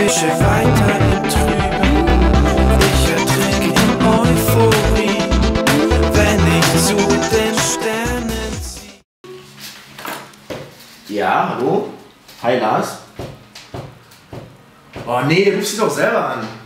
fische weiter im Trüben. Ich ertrinke in Euphorie, wenn ich zu den Sternen ziehe. Ja, hallo? Hi Lars. Oh nee, der ruft sich doch selber an.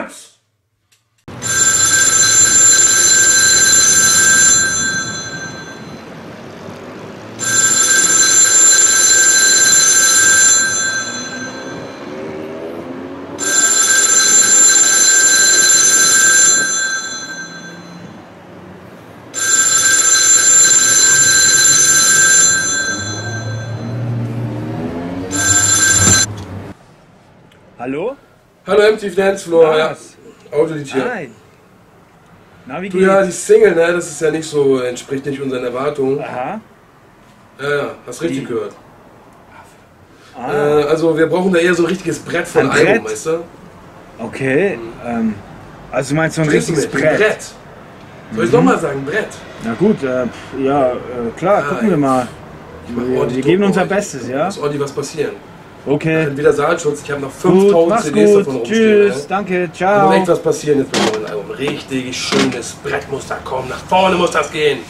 Saalschutz! Hallo? Hallo Empty Dancefloor, ja. Autolied hier. Hi. Na, wie Du ja, die geht's? Single, ne, das ist ja nicht so, entspricht nicht unseren Erwartungen. Aha. Ja, ja, hast richtig Die- gehört. Ah, Äh, also wir brauchen da eher so ein richtiges Brett von Ein Album, Brett? weißt du? okay. Ähm, also du meinst so ein du richtiges? Brett? Ein Brett. Soll ich Mhm. nochmal sagen, Brett? Na gut, äh, ja, äh, klar, Ja, gucken wir mal. Wir, wir geben unser. Bestes, ja? Muss ordentlich was passieren. Okay. Entweder Saalschutz, ich habe noch Gut, 5000 mach's CDs davon gut. rumstehen. Tschüss, Ne? danke, Da muss ciao. echt was passieren jetzt beim neuen Album. Richtig schönes Brett muss da kommen. Nach vorne muss das gehen.